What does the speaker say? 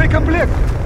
боекомплект!